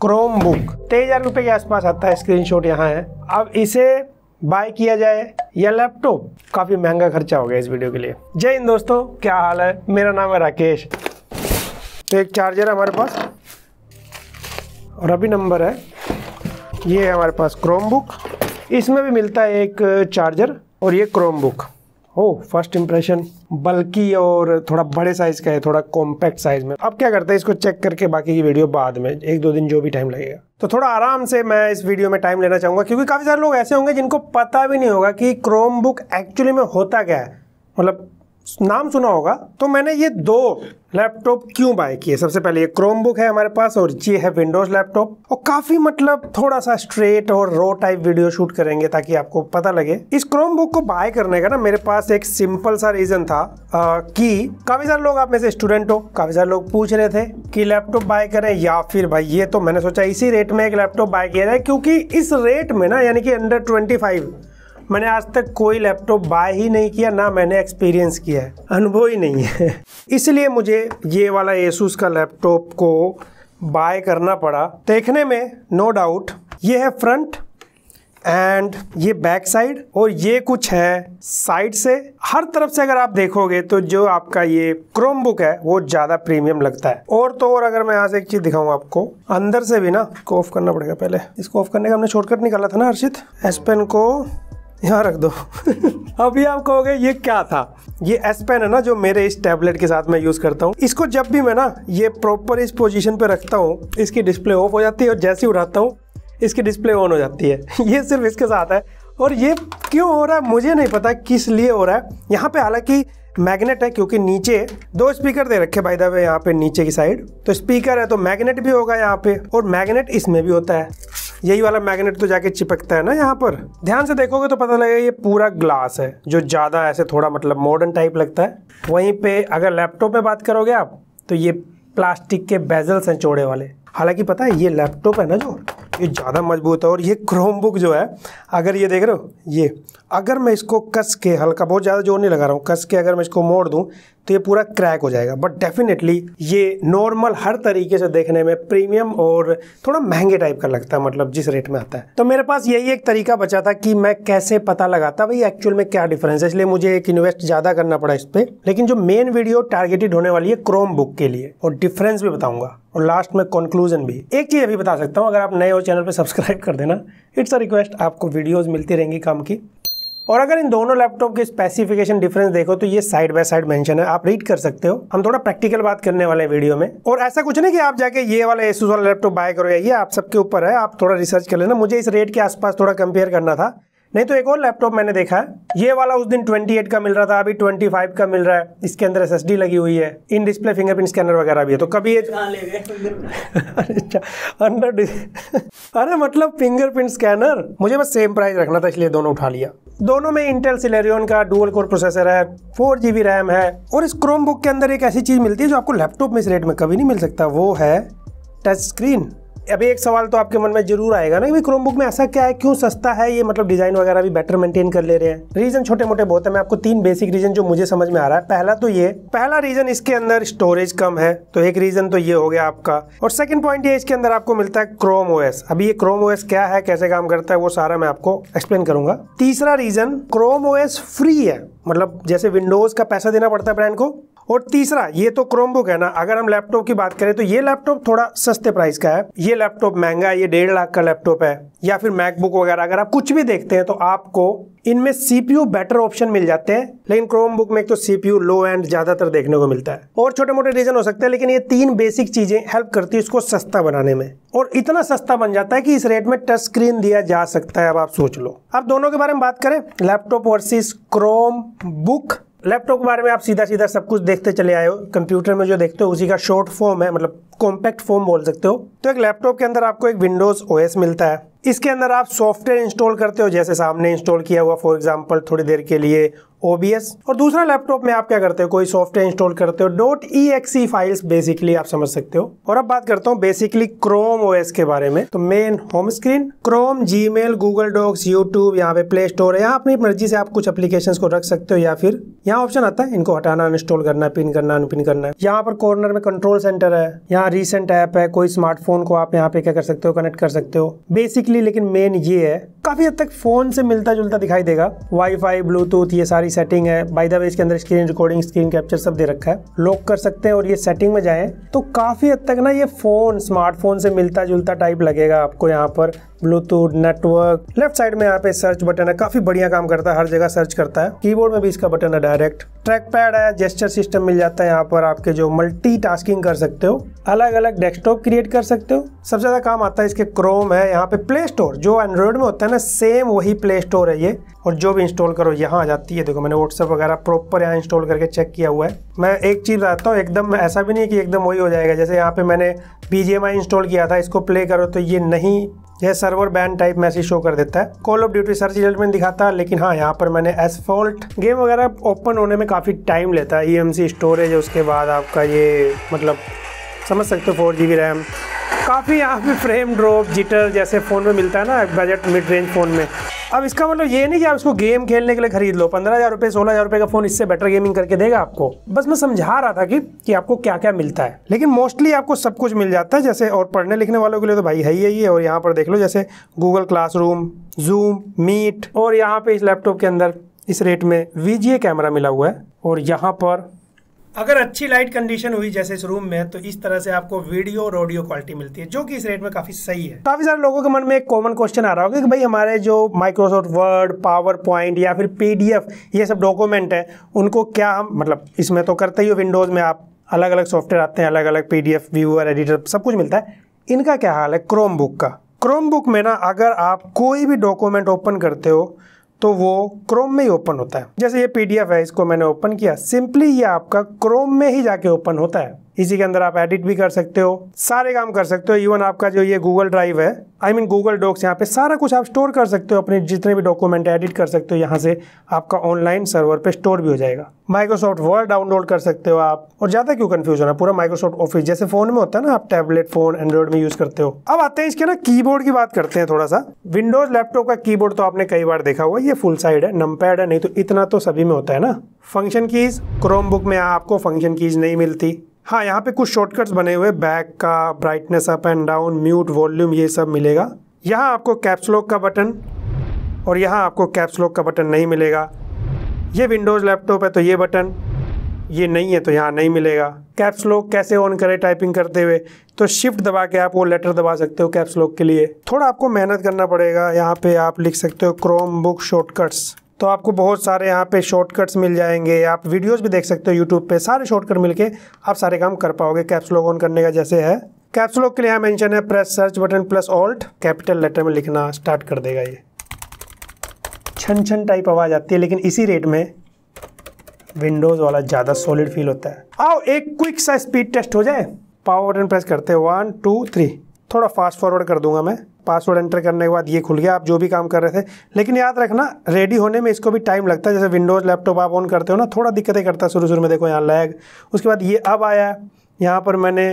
Chrome book तेईस हज़ार रुपये के आसपास आता है स्क्रीनशॉट यहाँ है। अब इसे बाय किया जाए या लैपटॉप काफ़ी महँगा खर्चा हो गया इस वीडियो के लिए। जय हिंद दोस्तों, क्या हाल है? मेरा नाम है राकेश। तो एक चार्जर है हमारे पास, और अभी नंबर है, ये है हमारे पास क्रोम बुक इसमें भी मिलता है एक चार्जर और ये क्रोम बुक हो फ़र्स्ट इंप्रेशन बल्कि और थोड़ा बड़े साइज़ का है, थोड़ा कॉम्पैक्ट साइज़ में। अब क्या करते हैं, इसको चेक करके बाकी की वीडियो बाद में, एक दो दिन जो भी टाइम लगेगा। तो थोड़ा आराम से मैं इस वीडियो में टाइम लेना चाहूँगा, क्योंकि काफ़ी सारे लोग ऐसे होंगे जिनको पता भी नहीं होगा कि क्रोम बुक एक्चुअली में होता क्या है। मतलब नाम सुना होगा तो मैंने ये दो लैपटॉप क्यों बाय किए? सबसे पहले ये क्रोम बुक है हमारे पास और ये है विंडोज़ लैपटॉप और काफ़ी मतलब थोड़ा सा स्ट्रेट और रो टाइप वीडियो शूट करेंगे ताकि आपको पता लगे। इस क्रोम बुक को बाय करने का ना मेरे पास एक सिंपल सा रीजन था आ, कि काफ़ी सारे लोग आप में से स्टूडेंट हो काफ़ी सारे लोग पूछ रहे थे कि लैपटॉप बाय करें या फिर भाई ये तो मैंने सोचा इसी रेट में एक लैपटॉप बाय किया जाए क्योंकि इस रेट में ना यानी कि अंडर ट्वेंटी फाइव मैंने आज तक कोई लैपटॉप बाय ही नहीं किया, ना मैंने एक्सपीरियंस किया है। अनुभव ही नहीं है। इसलिए मुझे ये वाला एसूस का लैपटॉप को बाय करना पड़ा। देखने में नो डाउट ये है फ्रंट एंड ये बैक साइड और ये कुछ है साइड से। हर तरफ़ से अगर आप देखोगे तो जो आपका ये क्रोम बुक है, वो ज़्यादा प्रीमियम लगता है। और तो और अगर मैं यहाँ से एक चीज़ दिखाऊँ आपको, अंदर से भी ना, इसको ऑफ़ करना पड़ेगा पहले। इसको ऑफ़ करने का हमने शॉर्टकट निकाला था ना, हर्षित? एसपेन को यहाँ रख दो। अभी आप कहोगे, ये क्या था? ये एस पेन है ना, जो मेरे इस टैबलेट के साथ मैं यूज़ करता हूँ। इसको जब भी मैं ना, ये प्रॉपर इस पोजीशन पे रखता हूँ, इसकी डिस्प्ले ऑफ़ हो जाती है और जैसे ही उठाता हूँ, इसकी डिस्प्ले ऑन हो जाती है। ये सिर्फ़ इसके साथ है। और ये क्यों हो रहा है, मुझे नहीं पता किस लिए हो रहा है। यहाँ पे हालाँकि मैग्नेट है, क्योंकि नीचे दो स्पीकर दे रखे भाई दबे यहाँ पे नीचे की साइड तो स्पीकर है तो मैग्नेट भी होगा यहाँ पे, और मैग्नेट इसमें भी होता है। यही वाला मैग्नेट तो जाके चिपकता है ना यहाँ पर। ध्यान से देखोगे तो पता लगेगा ये पूरा ग्लास है, जो ज़्यादा ऐसे थोड़ा मतलब मॉडर्न टाइप लगता है। वहीं पे अगर लैपटॉप में बात करोगे आप तो ये प्लास्टिक के बेजल्स हैं चौड़े वाले। हालाँकि पता है, ये लैपटॉप है ना जो, ये ज़्यादा मज़बूत है और ये क्रोम बुक जो है, अगर ये देख रहे हो, ये अगर मैं इसको कस के, हल्का बहुत ज़्यादा ज़ोर नहीं लगा रहा हूँ, कस के अगर मैं इसको मोड़ दूँ तो ये पूरा क्रैक हो जाएगा। बट डेफिनेटली ये नॉर्मल हर तरीके से देखने में प्रीमियम और थोड़ा महँगे टाइप का लगता है मतलब जिस रेट में आता है। तो मेरे पास यही एक तरीका बचा था कि मैं कैसे पता लगाता, भाई एक्चुअल में क्या डिफरेंस है, इसलिए मुझे एक इन्वेस्ट ज़्यादा करना पड़ा इस पर लेकिन जो मेन वीडियो टारगेटेड होने वाली है क्रोम बुक के लिए, और डिफरेंस भी बताऊँगा, और लास्ट में कंक्लूजन भी। एक चीज़ अभी बता सकता हूँ, अगर आप नए हो चैनल पर सब्सक्राइब कर देना। इट्स अ रिक्वेस्ट आपको वीडियोज़ मिलती रहेंगी काम की। और अगर इन दोनों लैपटॉप के स्पेसिफिकेशन डिफरेंस देखो तो ये साइड बाय साइड मेंशन है आप रीड कर सकते हो। हम थोड़ा प्रैक्टिकल बात करने वाले वीडियो में। और ऐसा कुछ नहीं कि आप जाके ये वाला एसूस वाला लैपटॉप बाय करो या ये आप सबके ऊपर है आप थोड़ा रिसर्च कर लेना। मुझे इस रेट के आसपास थोड़ा कंपेयर करना था। नहीं तो एक और लैपटॉप मैंने देखा है। ये वाला उस दिन 28 का मिल रहा था अभी 25 का मिल रहा है। इसके अंदर SSD लगी हुई है। इन डिस्प्ले फिंगरप्रिंट स्कैनर वगैरह भी है। तो कभी ये अच्छा अंडर अरे मतलब फिंगरप्रिंट स्कैनर मुझे बस सेम प्राइस रखना था इसलिए दोनों उठा लिया। दोनों में इंटेल सिलेरियन का डुअल कोर प्रोसेसर है फोर जीबी रैम है, और इस क्रोम बुक के अंदर एक ऐसी चीज़ मिलती है जो आपको लैपटॉप में इस रेट में कभी नहीं मिल सकता, वो है टच स्क्रीन अभी एक सवाल तो आपके मन में ज़रूर आएगा ना कि क्रोम बुक में ऐसा क्या है? क्यों सस्ता है? ये मतलब डिज़ाइन वगैरह भी बेटर मेंटेन कर ले रहे हैं। रीजन छोटे मोटे बहुत है। मैं आपको तीन बेसिक रीजन जो मुझे समझ में आ रहा है। पहला तो ये, पहला रीजन इसके अंदर स्टोरेज कम है। तो एक रीजन तो ये हो गया आपका। और सेकंड पॉइंट ये इसके अंदर आपको मिलता है क्रोम ओएस अभी ये क्रोम ओएस क्या है? कैसे काम करता है? वो सारा मैं आपको एक्सप्लेन करूँगा। तीसरा रीजन क्रोम ओएस फ्री है। मतलब जैसे विंडोज़ का पैसा देना पड़ता है ब्रांड को और तीसरा, ये तो क्रोम बुक है ना, अगर हम लैपटॉप की बात करें तो ये लैपटॉप थोड़ा सस्ते प्राइस का है। ये लैपटॉप महँगा है, ये डेढ़ लाख का लैपटॉप है, या फिर मैकबुक वगैरह, अगर आप कुछ भी देखते हैं तो आपको इनमें सीपीयू बेटर ऑप्शन मिल जाते हैं, लेकिन क्रोम बुक में तो सीपीयू लो एंड ज़्यादातर देखने को मिलता है। और छोटे मोटे रीजन हो सकते हैं, लेकिन ये तीन बेसिक चीज़ें हेल्प करती है इसको सस्ता बनाने में। और इतना सस्ता बन जाता है कि इस रेट में टच स्क्रीन दिया जा सकता है, अब आप सोच लो। अब दोनों के बारे में बात करें laptop versus Chromebook laptop के बारे में आप सीधा सीधा सब कुछ देखते चले आए हो। कंप्यूटर में जो देखते हो, उसी का शॉर्ट फॉर्म है मतलब कॉम्पैक्ट फॉर्म बोल सकते हो। तो एक लैपटॉप के अंदर आपको एक विंडोज़ ओएस मिलता है। इसके अंदर आप सॉफ्टवेयर इंस्टॉल करते हो, जैसे सामने इंस्टॉल किया हुआ फॉर एग्जांपल थोड़ी देर के लिए ओबीएस और दूसरा लैपटॉप में आप क्या करते हो? कोई सॉफ्टवेयर इंस्टॉल करते हो? Dot E X E files basically आप समझ सकते हो। और अब बात करता हूँ बेसिकली क्रोम ओएस के बारे में। तो main home screen Chrome G Google Docs YouTube यहाँ पे प्ले स्टोर है। यहाँ अपनी मर्ज़ी से आप कुछ एप्लीकेशन को रख सकते हो या फिर यहाँ ऑप्शन आता है, इनको हटाना इंस्टॉल करना पिन करना अनपिन करना है। यहाँ पर कॉर्नर में कंट्रोल सेंटर है। यहाँ रिसेंट ऐप है। कोई स्मार्टफ़ोन को आप यहाँ पे क्या कर सकते हो? कनेक्ट कर सकते हो। बेसिकली लेकिन मेन ये है, काफ़ी हद तक फ़ोन से मिलता जुलता दिखाई देगा। वाईफाई ब्लूटूथ ये सारी सेटिंग है। बाय द वे इसके अंदर स्क्रीन रिकॉर्डिंग स्क्रीन कैप्चर सब दे रखा है। लॉक कर सकते हैं और ये सेटिंग में जाएँ। तो काफ़ी हद तक ना ये फ़ोन स्मार्टफ़ोन से मिलता जुलता टाइप लगेगा आपको यहाँ पर। Bluetooth, network. लेफ़्ट साइड में यहाँ पे सर्च बटन है, काफ़ी बढ़िया काम करता है, हर जगह सर्च करता है। कीबोर्ड में भी इसका बटन है डायरेक्ट। ट्रैक पैड है जेस्टर सिस्टम मिल जाता है यहाँ पर, आपके जो मल्टी कर सकते हो। अलग अलग डेस्कटॉप क्रिएट कर सकते हो। सबसे ज़्यादा काम आता है इसके क्रोम है, यहाँ पे प्ले स्टोर जो एंड्रॉइड में होता है ना सेम वही प्ले स्टोर है ये। और जो भी इंस्टॉल करो, यहाँ आ जाती है। देखो, मैंने व्हाट्सएप वगैरह प्रॉपर यहाँ इंस्टॉल करके चेक किया हुआ है। मैं एक चीज़ बताता हूँ, एकदम ऐसा भी नहीं है कि एकदम वही हो जाएगा। जैसे यहाँ पे मैंने बी इंस्टॉल किया था, इसको प्ले करो तो ये नहीं यह server ban type message show कर देता है। Call of Duty search result में दिखाता है लेकिन हाँ यहाँ पर मैंने एसफॉल्ट गेम वगैरह ओपन होने में काफ़ी टाइम लेता है। ई स्टोरेज है, उसके बाद आपका ये मतलब समझ सकते हो फोर जी बी रैम काफ़ी यहाँ पे फ्रेम ड्रॉप जिटर जैसे फ़ोन में मिलता है ना बजट मिड रेंज फ़ोन में। अब इसका मतलब ये नहीं कि आप इसको गेम खेलने के लिए खरीद लो। पंद्रह हज़ार रुपये सोलह हज़ार रुपये का फ़ोन इससे बेटर गेमिंग करके देगा आपको। बस मैं समझा रहा था कि, कि आपको क्या क्या मिलता है। लेकिन मोस्टली आपको सब कुछ मिल जाता है जैसे और पढ़ने लिखने वालों के लिए तो भाई है ही है। और यहाँ पर देख लो जैसे गूगल क्लासरूम जूम मीट और यहाँ पे इस लैपटॉप के अंदर इस रेट में वीजीए कैमरा मिला हुआ है। और यहाँ पर अगर अच्छी लाइट कंडीशन हुई जैसे इस रूम में तो इस तरह से आपको वीडियो और ऑडियो क्वालिटी मिलती है, जो कि इस रेट में काफ़ी सही है। काफ़ी सारे लोगों के मन में एक कॉमन क्वेश्चन आ रहा होगा कि भाई हमारे जो माइक्रोसॉफ्ट वर्ड पावर पॉइंट या फिर पीडीएफ ये सब डॉक्यूमेंट है, उनको क्या हम मतलब इसमें तो करते ही हो विंडोज़ में, आप अलग अलग सॉफ्टवेयर आते हैं अलग अलग पीडीएफ व्यूअर एडिटर सब कुछ मिलता है। इनका क्या हाल है? क्रोम बुक का। क्रोम बुक में ना, अगर आप कोई भी डॉक्यूमेंट ओपन करते हो तो वो क्रोम में ही ओपन होता है। जैसे ये पीडीएफ है, इसको मैंने ओपन किया। सिंपली ये आपका क्रोम में ही जाके ओपन होता है। इसी के अंदर आप एडिट भी कर सकते हो, सारे काम कर सकते हो। इवन आपका जो ये गूगल ड्राइव है आई मीन गूगल डॉक्स यहाँ पे सारा कुछ आप स्टोर कर सकते हो, अपने जितने भी डॉक्यूमेंट एडिट कर सकते हो, यहाँ से आपका ऑनलाइन सर्वर पे स्टोर भी हो जाएगा। माइक्रोसॉफ्ट वर्ड डाउनलोड कर सकते हो आप, और ज़्यादा क्यों कंफ्यूज होना पूरा माइक्रोसॉफ्ट ऑफ़िस जैसे फ़ोन में होता है ना, आप टैबलेट फ़ोन एंड्रॉइड में यूज़ करते हो। अब आते हैं इसके ना कीबोर्ड की बात करते हैं थोड़ा सा। विंडोज़ लैपटॉप का कीबोर्ड तो आपने कई बार देखा हुआ ये फुल साइड है नमपैड है, नहीं तो इतना तो सभी में होता है ना। फ़ंक्शन कीज क्रोम बुक में आपको फ़ंक्शन कीज नहीं मिलती। हाँ यहाँ पे कुछ शॉर्टकट्स बने हुए बैक का brightness up and down mute volume ये सब मिलेगा। यहाँ आपको कैप्सलॉक का बटन और यहाँ आपको कैप्सलॉक का बटन नहीं मिलेगा। ये विंडोज़ लैपटॉप है तो ये बटन ये नहीं है तो यहाँ नहीं मिलेगा। कैप्स लॉक कैसे ऑन करें टाइपिंग करते हुए? तो शिफ्ट दबा के आप वो लेटर दबा सकते हो कैप्स लॉक के लिए। थोड़ा आपको मेहनत करना पड़ेगा। यहाँ पे आप लिख सकते हो क्रोम बुक शॉर्टकट्स तो आपको बहुत सारे यहाँ पे शॉर्टकट्स मिल जाएँगे। आप वीडियोस भी देख सकते हो यूट्यूब पे। सारे शॉर्टकट मिलके आप सारे काम कर पाओगे कैप्स लॉक ऑन करने का जैसे है। कैप्स लॉक के लिए यहाँ मेंशन है press search button plus alt capital letter में लिखना स्टार्ट कर देगा ये। छन छन टाइप आवाज़ आती है, लेकिन इसी रेट में विंडोज़ वाला ज़्यादा सॉलिड फील होता है। आओ एक क्विक सा स्पीड टेस्ट हो जाए। पावर बटन प्रेस करते हैं। वन टू थ्री थोड़ा फास्ट फॉरवर्ड कर दूँगा मैं। पासवर्ड एंटर करने के बाद ये खुल गया, आप जो भी काम कर रहे थे। लेकिन याद रखना रेडी होने में इसको भी टाइम लगता है। जैसे विंडोज़ लैपटॉप आप ऑन करते हो ना, थोड़ा दिक्कतें करता है शुरू शुरू में। देखो यहाँ लैग उसके बाद ये अब आया यहाँ पर मैंने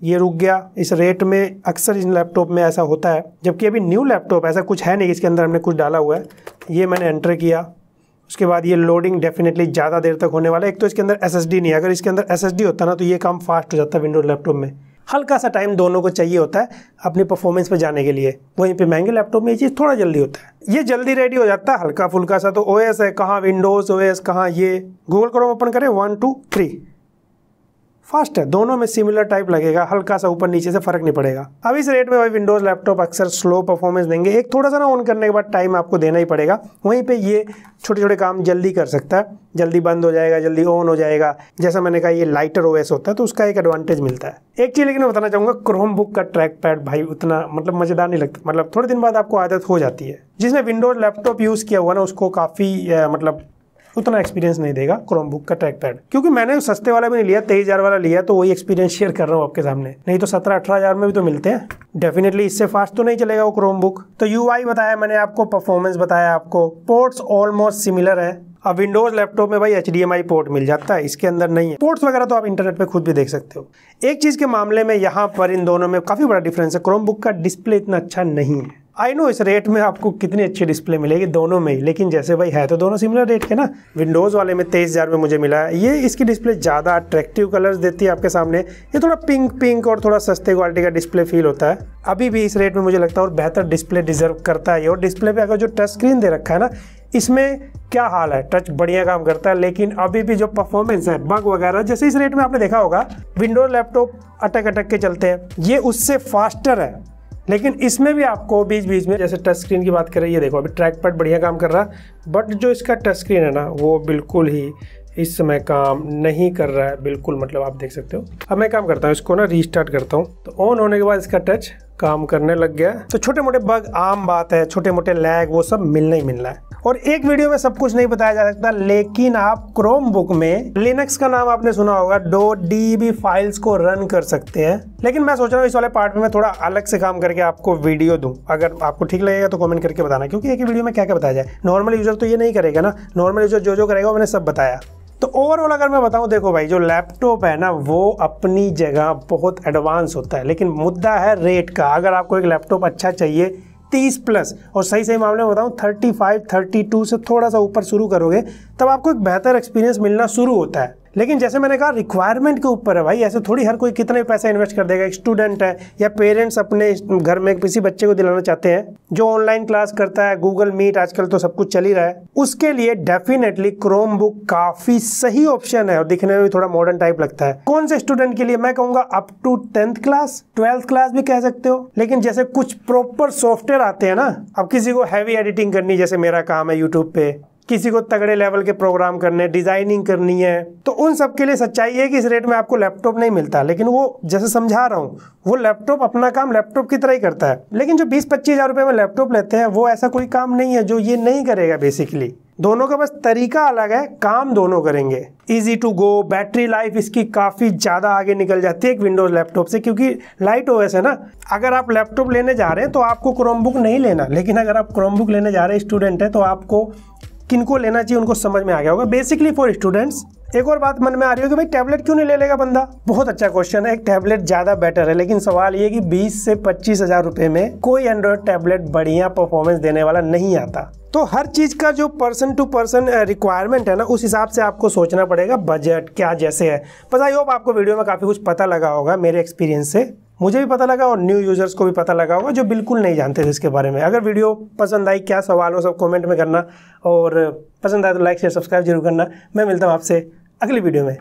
ये रुक गया। इस रेट में अक्सर इन लैपटॉप में ऐसा होता है, जबकि अभी न्यू लैपटॉप ऐसा कुछ है नहीं इसके अंदर हमने कुछ डाला हुआ है। ये मैंने एंटर किया। उसके बाद ये लोडिंग डेफिनेटली ज़्यादा देर तक होने वाला है। एक तो इसके अंदर एसएसडी नहीं है। अगर इसके अंदर एसएसडी होता ना तो ये काम फास्ट हो जाता है विंडोज़ लैपटॉप में। हल्का सा टाइम दोनों को चाहिए होता है अपनी परफॉर्मेंस पे जाने के लिए। वहीं पे महँगे लैपटॉप में ये चीज़ थोड़ा जल्दी होता है। ये जल्दी रेडी हो जाता है हल्का फुल्का सा तो ओएस है कहाँ विंडोज़ ओ एस कहाँ ये। गूगल क्रोम ओपन करें वन टू थ्री फास्ट है, दोनों में सिमिलर टाइप लगेगा हल्का सा ऊपर नीचे से फ़र्क नहीं पड़ेगा। अब इस रेट में भाई विंडोज़ लैपटॉप अक्सर स्लो परफॉर्मेंस देंगे। एक थोड़ा सा ना ऑन करने के बाद टाइम आपको देना ही पड़ेगा। वहीं पे ये छोटे छोटे काम जल्दी कर सकता है। जल्दी बंद हो जाएगा, जल्दी ऑन हो जाएगा। जैसा मैंने कहा, ये लाइटर ओएस होता है तो उसका एक एडवांटेज मिलता है। एक चीज़ लेकिन मैं बताना चाहूँगा क्रोम बुक का ट्रैक पैड भाई उतना मतलब मज़ेदार नहीं लगता। मतलब थोड़े दिन बाद आपको आदत हो जाती है। जिसने विंडोज़ लैपटॉप यूज़ किया हुआ ना, उसको काफ़ी मतलब उतना एक्सपीरियंस नहीं देगा क्रोम बुक का ट्रैक पैड क्योंकि मैंने सस्ते वाला भी नहीं लिया, तेईस वाला लिया तो वही एक्सपीरियंस शेयर कर रहा हूँ आपके सामने। नहीं तो सत्रह अठारह में भी तो मिलते हैं। डेफिनेटली इससे फास्ट तो नहीं चलेगा वो क्रोम बुक तो यूआई बताया मैंने आपको परफॉर्मेंस बताया आपको। पोर्ट्स ऑलमोस्ट सिमिलर है। अब विंडोज़ लैपटॉप में भाई एचडीएमआई पोर्ट मिल जाता है, इसके अंदर नहीं है। पोर्ट्स वगैरह तो आप इंटरनेट पे खुद भी देख सकते हो। एक चीज़ के मामले में यहाँ पर इन दोनों में काफ़ी बड़ा डिफरेंस है। क्रोम बुक का डिस्प्ले इतना अच्छा नहीं है। आई नो इस रेट में आपको कितनी अच्छी डिस्प्ले मिलेगी दोनों में ही, लेकिन जैसे भाई है तो दोनों सिमिलर रेट के ना? विंडोज़ वाले में तेईस हज़ार में मुझे मिला है। ये इसकी डिस्प्ले ज़्यादा अट्रैक्टिव कलर्स देती है आपके सामने। ये थोड़ा पिंक पिंक और थोड़ा सस्ते क्वालिटी का डिस्प्ले फील होता है। अभी भी इस रेट में मुझे लगता है और बेहतर डिस्प्ले डिजर्व करता है और डिस्प्ले पे अगर जो टच स्क्रीन दे रखा है ना, इसमें क्या हाल है? टच बढ़िया काम करता है, लेकिन अभी भी जो परफॉर्मेंस है बग वगैरह, जैसे इस रेट में आपने देखा होगा विंडोज़ लैपटॉप अटक अटक के चलते हैं। ये उससे फास्टर है। लेकिन इसमें भी आपको बीच बीच में, जैसे टच स्क्रीन की बात करें, ये देखो, अभी ट्रैक पैड बढ़िया काम कर रहा बट जो इसका टच स्क्रीन है ना, वो बिल्कुल ही इस समय काम नहीं कर रहा है। बिल्कुल मतलब आप देख सकते हो। अब मैं काम करता हूँ, इसको ना रीस्टार्ट करता हूँ। तो ऑन होने के बाद इसका टच काम करने लग गया। तो छोटे मोटे बग आम बात है छोटे मोटे लैग वो सब मिलना ही मिलना है। और एक वीडियो में सब कुछ नहीं बताया जा सकता, लेकिन आप क्रोम बुक में लिनक्स का नाम आपने सुना होगा डो डी फाइल्स को रन कर सकते हैं। लेकिन मैं सोच रहा हूँ इस वाले पार्ट में मैं थोड़ा अलग से काम करके आपको वीडियो दूँ। अगर आपको ठीक लगेगा तो कमेंट करके बताना, क्योंकि एक वीडियो में क्या क्या बताया जाए। नॉर्मल यूज़र तो ये नहीं करेगा ना। नॉर्मल यूज़र जो जो करेगा मैंने सब बताया। तो ओवरऑल अगर मैं बताऊँ, देखो भाई, जो लैपटॉप है ना, वो अपनी जगह बहुत एडवांस होता है। लेकिन मुद्दा है रेट का। अगर आपको एक लैपटॉप अच्छा चाहिए, तीस प्लस और सही सही मामले में बताऊँ थर्टी फाइव थर्टी टू से थोड़ा सा ऊपर शुरू करोगे, तब आपको एक बेहतर एक्सपीरियंस मिलना शुरू होता है। लेकिन जैसे मैंने कहा रिक्वायरमेंट के ऊपर है भाई। ऐसे थोड़ी हर कोई कितने पैसा इन्वेस्ट कर देगा। एक स्टूडेंट है या पेरेंट्स अपने घर में किसी बच्चे को दिलाना चाहते हैं, जो ऑनलाइन क्लास करता है गूगल मीट आजकल तो सब कुछ चल ही रहा है। उसके लिए डेफिनेटली क्रोम बुक काफ़ी सही ऑप्शन है और दिखने में भी थोड़ा मॉडर्न टाइप लगता है। कौन से स्टूडेंट के लिए? मैं कहूँगा up to tenth class twelfth class भी कह सकते हो। लेकिन जैसे कुछ प्रॉपर सॉफ्टवेयर आते हैं ना, अब किसी को हैवी एडिटिंग करनी, जैसे मेरा काम है यूट्यूब पे। किसी को तगड़े लेवल के प्रोग्राम करने डिज़ाइनिंग करनी है तो उन सब के लिए सच्चाई है कि इस रेट में आपको लैपटॉप नहीं मिलता। लेकिन वो, जैसे समझा रहा हूँ, वो लैपटॉप अपना काम लैपटॉप की तरह ही करता है। लेकिन जो बीस पच्चीस हज़ार रुपये में लैपटॉप लेते हैं, वो ऐसा कोई काम नहीं है जो ये नहीं करेगा बेसिकली दोनों का बस तरीका अलग है, काम दोनों करेंगे। Easy to go battery life इसकी काफ़ी ज़्यादा आगे निकल जाती है एक विंडोज़ लैपटॉप से, क्योंकि लाइट ओएस है ना। अगर आप लैपटॉप लेने जा रहे हैं तो आपको क्रोम बुक नहीं लेना। लेकिन अगर आप क्रोम बुक लेने जा रहे हैं स्टूडेंट है तो आपको किनको लेना चाहिए उनको समझ में आ गया होगा। बेसिकली फॉर स्टूडेंट्स एक और बात मन में आ रही है कि भाई टैबलेट क्यों नहीं ले लेगा बंदा? बहुत अच्छा क्वेश्चन है, एक टैबलेट ज़्यादा बेटर है, लेकिन सवाल ये कि 20 से पच्चीस हज़ार रुपए में कोई एंड्रॉयड टैबलेट बढ़िया परफॉर्मेंस देने वाला नहीं आता। तो हर चीज़ का जो पर्सन टू पर्सन रिक्वायरमेंट है ना, उस हिसाब से आपको सोचना पड़ेगा बजट क्या जैसे है। पता ही होप आपको वीडियो में काफ़ी कुछ पता लगा होगा मेरे एक्सपीरियंस से। मुझे भी पता लगा और न्यू यूज़र्स को भी पता लगा होगा जो बिल्कुल नहीं जानते थे इसके बारे में। अगर वीडियो पसंद आई, क्या सवाल हो सब कमेंट में करना और पसंद आए तो लाइक शेयर सब्सक्राइब ज़रूर करना। मैं मिलता हूँ आपसे अगली वीडियो में।